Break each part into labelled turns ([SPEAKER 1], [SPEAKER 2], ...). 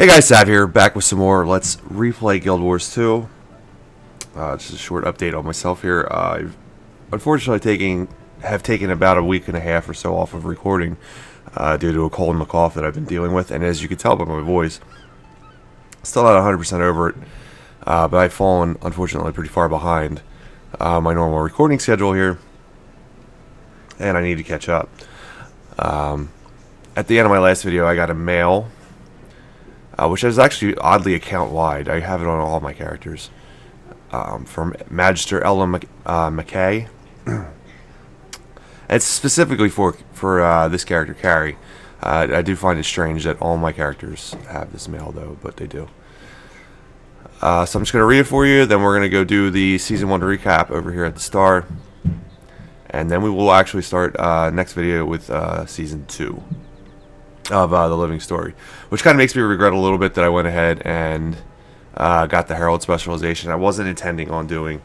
[SPEAKER 1] Hey guys, Sav here, back with some more Let's Replay Guild Wars 2. Uh, just a short update on myself here. Uh, I've unfortunately taking have taken about a week and a half or so off of recording uh, due to a cold and a cough that I've been dealing with, and as you can tell by my voice, still not 100% over it, uh, but I've fallen, unfortunately, pretty far behind uh, my normal recording schedule here, and I need to catch up. Um, at the end of my last video, I got a mail uh, which is actually oddly account wide. I have it on all my characters. Um, from Magister Ella Mc, uh, McKay. it's specifically for for uh, this character, Carrie. Uh, I do find it strange that all my characters have this mail, though, but they do. Uh, so I'm just going to read it for you, then we're going to go do the Season 1 recap over here at the Star. And then we will actually start uh, next video with Season 2 of uh, the Living Story, which kind of makes me regret a little bit that I went ahead and uh, got the Herald specialization. I wasn't intending on doing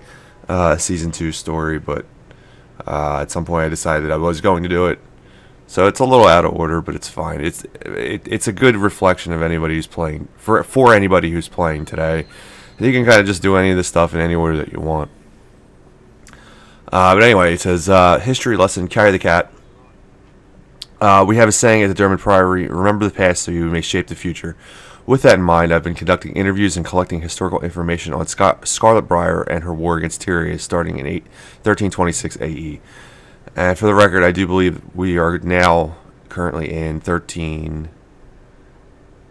[SPEAKER 1] uh, season two story, but uh, at some point I decided I was going to do it. So it's a little out of order, but it's fine. It's it, it's a good reflection of anybody who's playing for for anybody who's playing today. You can kind of just do any of this stuff in any order that you want. Uh, but anyway, it says uh, history lesson: carry the cat. Uh, we have a saying at the Durmand Priory remember the past so you may shape the future. With that in mind, I've been conducting interviews and collecting historical information on Scar- Scarlet Briar and her war against Tyria starting in 8, 1326 AE. And for the record, I do believe we are now currently in 13.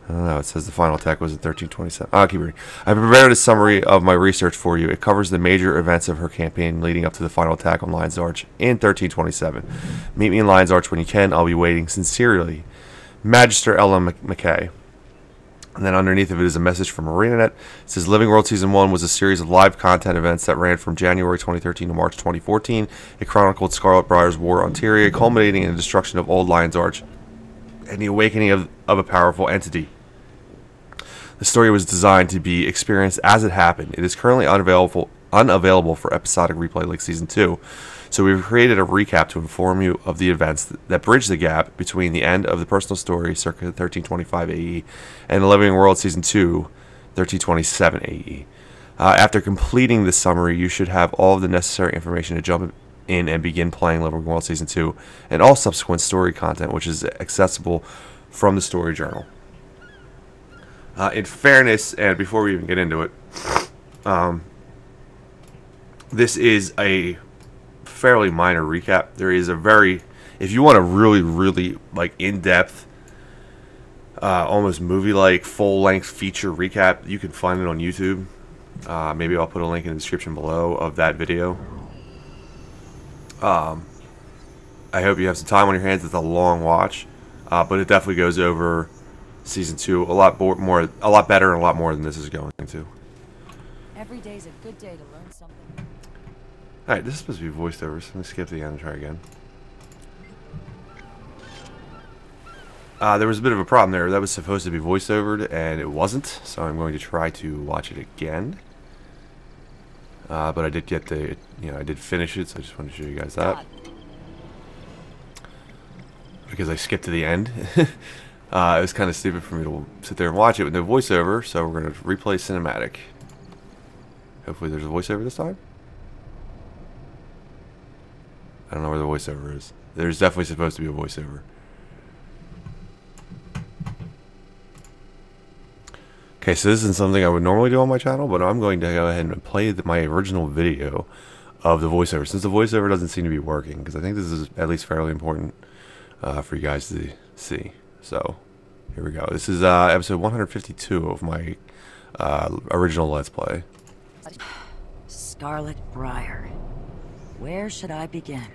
[SPEAKER 1] I don't know. It says the final attack was in 1327. I'll ah, keep reading. I prepared a summary of my research for you. It covers the major events of her campaign leading up to the final attack on Lion's Arch in 1327. Meet me in Lion's Arch when you can. I'll be waiting. Sincerely, Magister Ella McKay. And then underneath of it is a message from ArenaNet. It says Living World Season 1 was a series of live content events that ran from January 2013 to March 2014. It chronicled Scarlet Briar's war on Tyria, culminating in the destruction of Old Lion's Arch and the awakening of, of a powerful entity. The story was designed to be experienced as it happened. It is currently unavailable unavailable for episodic replay like season 2. So we've created a recap to inform you of the events that bridge the gap between the end of the personal story circa 1325 AE and the Living World season 2 1327 AE. Uh, after completing this summary, you should have all of the necessary information to jump in and begin playing Living World Season 2 and all subsequent story content, which is accessible from the story journal. Uh, in fairness, and before we even get into it, um, this is a fairly minor recap. There is a very, if you want a really, really like in-depth, uh, almost movie-like full-length feature recap, you can find it on YouTube. Uh, maybe I'll put a link in the description below of that video. Um, I hope you have some time on your hands. It's a long watch, uh, but it definitely goes over season two a lot more, a lot better, and a lot more than this is going to.
[SPEAKER 2] Every day's a good day to learn something.
[SPEAKER 1] All right, this is supposed to be voiceovers. So let me skip the end and try again. Uh, there was a bit of a problem there. That was supposed to be voiceovered, and it wasn't. So I'm going to try to watch it again. Uh, but I did get the, you know, I did finish it, so I just wanted to show you guys that. Because I skipped to the end. uh, it was kind of stupid for me to sit there and watch it with no voiceover, so we're going to replay cinematic. Hopefully there's a voiceover this time. I don't know where the voiceover is. There's definitely supposed to be a voiceover. Okay, so this isn't something I would normally do on my channel, but I'm going to go ahead and play the, my original video of the voiceover, since the voiceover doesn't seem to be working, because I think this is at least fairly important uh, for you guys to see. So, here we go. This is uh, episode 152 of my uh, original Let's Play.
[SPEAKER 2] Scarlet Briar. Where should I begin?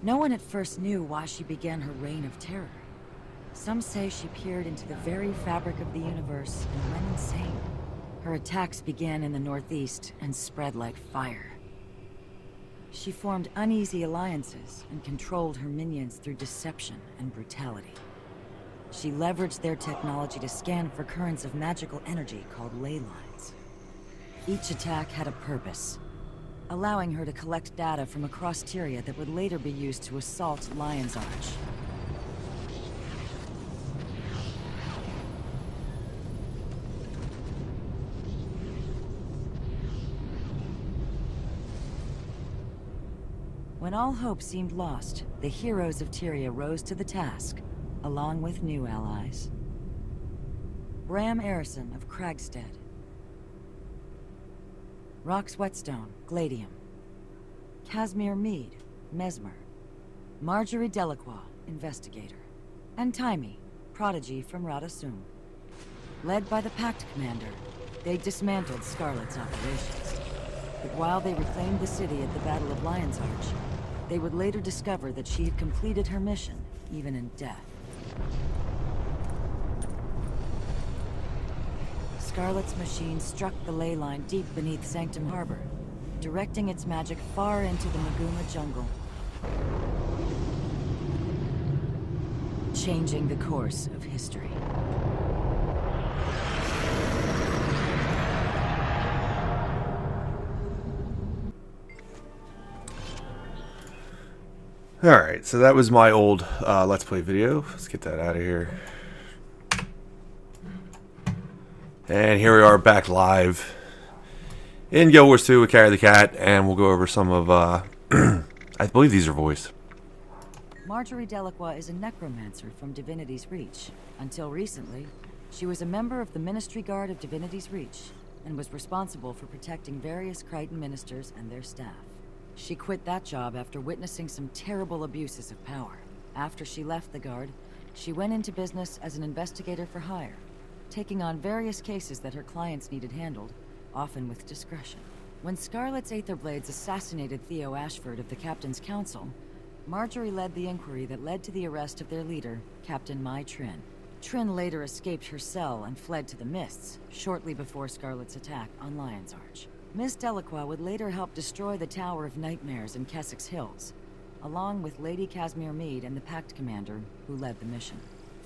[SPEAKER 2] No one at first knew why she began her reign of terror. Some say she peered into the very fabric of the universe and went insane. Her attacks began in the northeast and spread like fire. She formed uneasy alliances and controlled her minions through deception and brutality. She leveraged their technology to scan for currents of magical energy called ley lines. Each attack had a purpose, allowing her to collect data from across Tyria that would later be used to assault Lion's Arch. When all hope seemed lost, the heroes of Tyria rose to the task, along with new allies. Bram Eirsson of Kragstead. Rox Whetstone, Gladium. Kasmeer Meade, Mesmer. Marjorie Delacroix, Investigator. And Taimi, Prodigy from Rata Sum. Led by the Pact Commander, they dismantled Scarlet's operations. But while they reclaimed the city at the Battle of Lion's Arch, they would later discover that she had completed her mission, even in death. Scarlet's machine struck the ley line deep beneath Sanctum Harbor, directing its magic far into the Maguma jungle. Changing the course of history.
[SPEAKER 1] Alright, so that was my old uh, Let's Play video. Let's get that out of here. And here we are back live in Guild Wars 2 with Carry the Cat, and we'll go over some of, uh, I believe these are voiced.
[SPEAKER 2] Marjorie Delacroix is a necromancer from Divinity's Reach. Until recently, she was a member of the Ministry Guard of Divinity's Reach, and was responsible for protecting various Krytan ministers and their staff. She quit that job after witnessing some terrible abuses of power. After she left the Guard, she went into business as an investigator for hire, taking on various cases that her clients needed handled, often with discretion. When Scarlet's Aetherblades assassinated Theo Ashford of the Captain's Council, Marjorie led the inquiry that led to the arrest of their leader, Captain Mai Trin. Trin later escaped her cell and fled to the Mists, shortly before Scarlet's attack on Lion's Arch. Miss Delacroix would later help destroy the Tower of Nightmares in Kessex Hills, along with Lady Kasmeer Meade and the Pact Commander, who led the mission.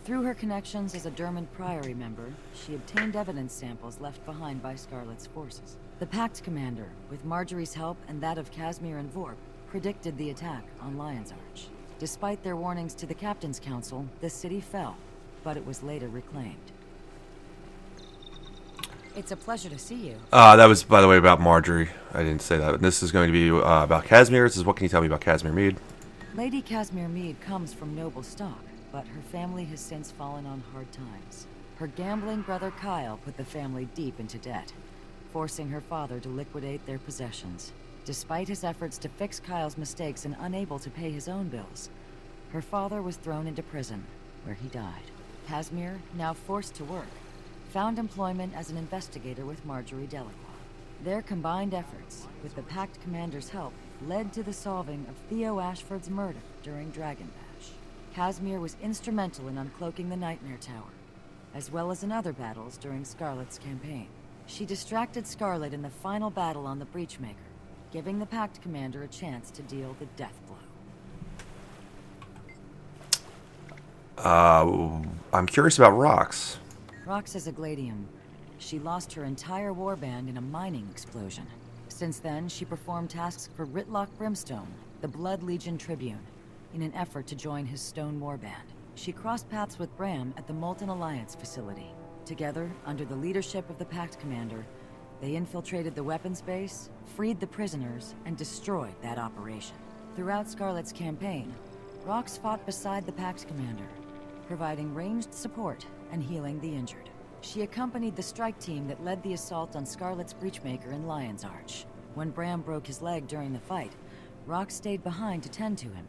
[SPEAKER 2] Through her connections as a Durmand Priory member, she obtained evidence samples left behind by Scarlet's forces. The Pact Commander, with Marjorie's help and that of Kasmeer and Vorp, predicted the attack on Lion's Arch. Despite their warnings to the Captain's Council, the city fell, but it was later reclaimed. It's a pleasure to see you.
[SPEAKER 1] Uh, that was, by the way, about Marjorie. I didn't say that. This is going to be uh, about Kasmeer. This is what can you tell me about Kasmeer Meade?
[SPEAKER 2] Lady Kasmeer Meade comes from noble stock, but her family has since fallen on hard times. Her gambling brother Kyle put the family deep into debt, forcing her father to liquidate their possessions. Despite his efforts to fix Kyle's mistakes and unable to pay his own bills, her father was thrown into prison, where he died. Kasmeer, now forced to work, found employment as an investigator with Marjorie Delacroix. Their combined efforts, with the Pact Commander's help, led to the solving of Theo Ashford's murder during Dragon Bash. Kasmeer was instrumental in uncloaking the Nightmare Tower, as well as in other battles during Scarlet's campaign. She distracted Scarlet in the final battle on the Breachmaker, giving the Pact Commander a chance to deal the death blow.
[SPEAKER 1] Uh, I'm curious about Rox.
[SPEAKER 2] Rox is a Gladium. She lost her entire warband in a mining explosion. Since then, she performed tasks for Rytlock Brimstone, the Blood Legion Tribune, in an effort to join his Stone Warband. She crossed paths with Bram at the Molten Alliance facility. Together, under the leadership of the Pact Commander, they infiltrated the weapons base, freed the prisoners, and destroyed that operation. Throughout Scarlet's campaign, Rox fought beside the Pact Commander, providing ranged support and healing the injured. She accompanied the strike team that led the assault on Scarlet's Breachmaker in Lion's Arch. When Bram broke his leg during the fight, Rox stayed behind to tend to him.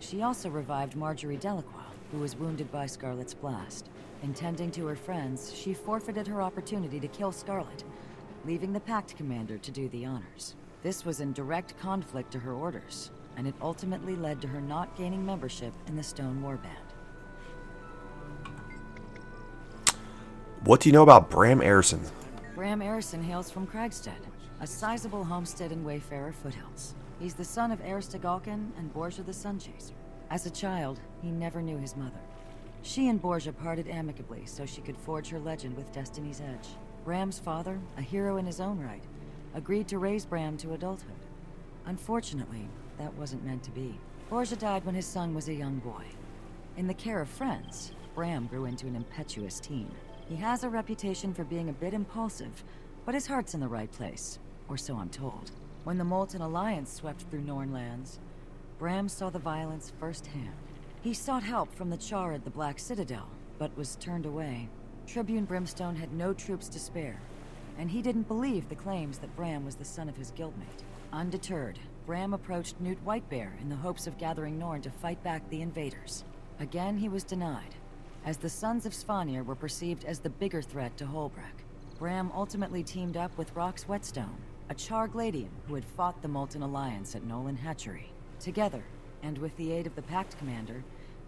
[SPEAKER 2] She also revived Marjorie Delacroix, who was wounded by Scarlet's blast. Intending to her friends, she forfeited her opportunity to kill Scarlet, leaving the Pact Commander to do the honors. This was in direct conflict to her orders, and it ultimately led to her not gaining membership in the Stone Warband.
[SPEAKER 1] What do you know about Bram Eirsson?
[SPEAKER 2] Bram Eirsson hails from Kragstead, a sizable homestead in Wayfarer foothills. He's the son of Eir Stegalkin and Borgia the Sunchaser. As a child, he never knew his mother. She and Borgia parted amicably so she could forge her legend with Destiny's Edge. Bram's father, a hero in his own right, agreed to raise Bram to adulthood. Unfortunately, that wasn't meant to be. Borgia died when his son was a young boy. In the care of friends, Bram grew into an impetuous teen. He has a reputation for being a bit impulsive, but his heart's in the right place, or so I'm told. When the Molten Alliance swept through Nornlands, Bram saw the violence firsthand. He sought help from the Charr at the Black Citadel, but was turned away. Tribune Brimstone had no troops to spare, and he didn't believe the claims that Bram was the son of his guildmate. Undeterred, Bram approached Knut Whitebear in the hopes of gathering Norn to fight back the invaders. Again, he was denied, as the Sons of Svanir were perceived as the bigger threat to Hoelbrak. Bram ultimately teamed up with Rox Whetstone, a Charr Gladium who had fought the Molten Alliance at Nolan Hatchery. Together, and with the aid of the Pact Commander,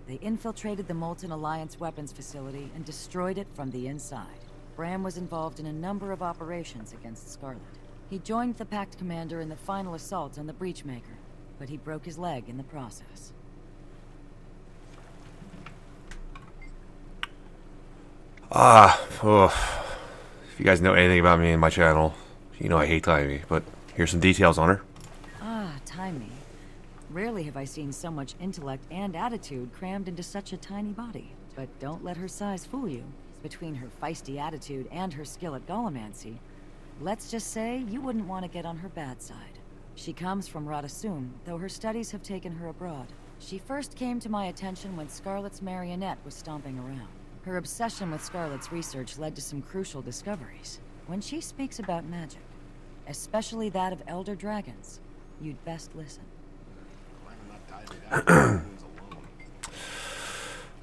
[SPEAKER 2] they infiltrated the Molten Alliance weapons facility and destroyed it from the inside. Bram was involved in a number of operations against Scarlet. He joined the Pact Commander in the final assault on the Breachmaker, but he broke his leg in the process.
[SPEAKER 1] Ah, oh. If you guys know anything about me and my channel, you know I hate Taimi, but here's some details on her.
[SPEAKER 2] Ah, Taimi. Rarely have I seen so much intellect and attitude crammed into such a tiny body. But don't let her size fool you. Between her feisty attitude and her skill at Golemancy, let's just say you wouldn't want to get on her bad side. She comes from Rata Sum, though her studies have taken her abroad. She first came to my attention when Scarlet's marionette was stomping around. Her obsession with Scarlet's research led to some crucial discoveries. When she speaks about magic, especially that of Elder Dragons, you'd best listen.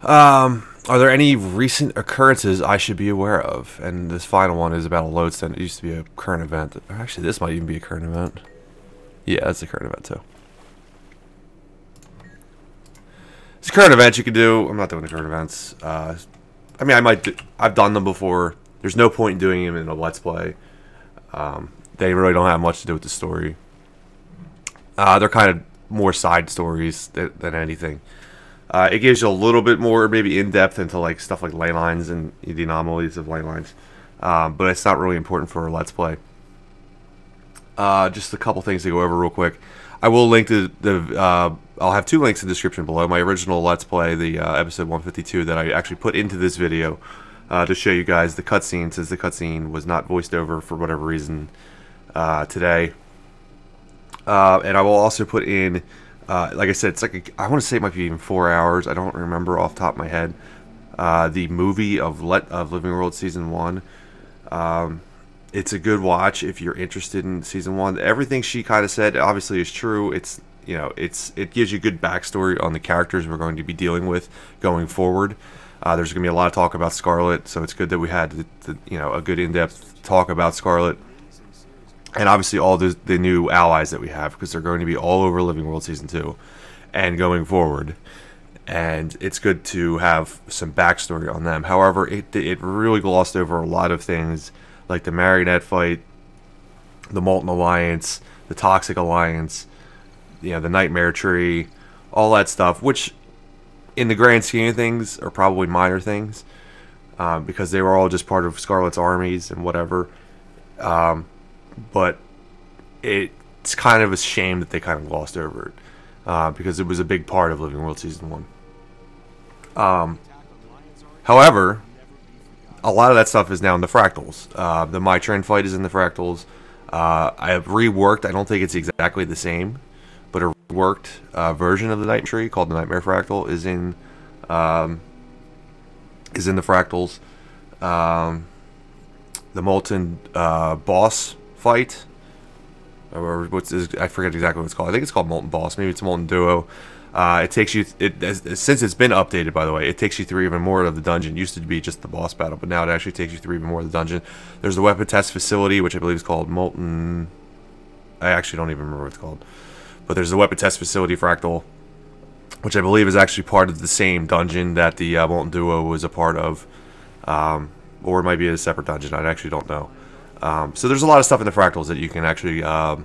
[SPEAKER 1] Um, are there any recent occurrences I should be aware of? And this final one is about a lodestone. It used to be a current event. Actually, this might even be a current event. Yeah, it's a current event too. It's a current event you can do. I'm not doing the current events. Uh, I mean, I might. Do, I've done them before. There's no point in doing them in a let's play. Um, they really don't have much to do with the story. Uh, they're kind of more side stories than, than anything. Uh, it gives you a little bit more, maybe in depth into like stuff like ley lines and the anomalies of ley lines, um, but it's not really important for a let's play. Uh, just a couple things to go over real quick. I will link to the. I'll have two links in the description below. My original Let's Play, the uh, episode 152 that I actually put into this video uh, to show you guys the cutscene, since the cutscene was not voiced over for whatever reason uh, today. Uh, and I will also put in, uh, like I said, it's like a, I want to say it might be even four hours. I don't remember off top of my head. Uh, the movie of Let of Living World season one. Um, it's a good watch if you're interested in season one. Everything she kind of said obviously is true. It's you know it's it gives you good backstory on the characters we're going to be dealing with going forward. Uh, there's going to be a lot of talk about Scarlet, so it's good that we had the, the, you know a good in-depth talk about Scarlet, and obviously all the the new allies that we have because they're going to be all over Living World season two, and going forward. And it's good to have some backstory on them. However, it it really glossed over a lot of things like the Marionette fight, the Molten Alliance, the Toxic Alliance, you know, the Nightmare Tree, all that stuff, which in the grand scheme of things are probably minor things um, because they were all just part of Scarlet's armies and whatever. Um, but it's kind of a shame that they kind of glossed over it uh, because it was a big part of Living World Season 1. Um, however, a lot of that stuff is now in the fractals. Uh, the Mai Trin fight is in the fractals. Uh, I have reworked. I don't think it's exactly the same, but a reworked uh, version of the Night Tree called the Nightmare Fractal is in um, is in the fractals. Um, the Molten uh, Boss fight, or what's I forget exactly what it's called. I think it's called Molten Boss. Maybe it's Molten Duo. Uh, it takes you it as, since it's been updated by the way. It takes you through even more of the dungeon. It used to be just the boss battle, but now it actually takes you through even more of the dungeon. There's the weapon test facility, which I believe is called Molten. I actually don't even remember what it's called, but there's a weapon test facility fractal, which I believe is actually part of the same dungeon that the uh, Molten Duo was a part of, um, or it might be a separate dungeon. I actually don't know. Um, so there's a lot of stuff in the fractals that you can actually uh,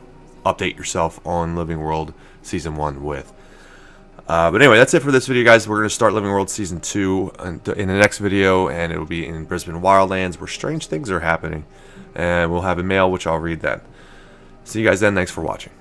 [SPEAKER 1] update yourself on Living World Season One with. Uh, but anyway, that's it for this video, guys. We're going to start Living World Season 2 in the next video, and it will be in Brisbane Wildlands, where strange things are happening. And we'll have a mail, which I'll read then. See you guys then. Thanks for watching.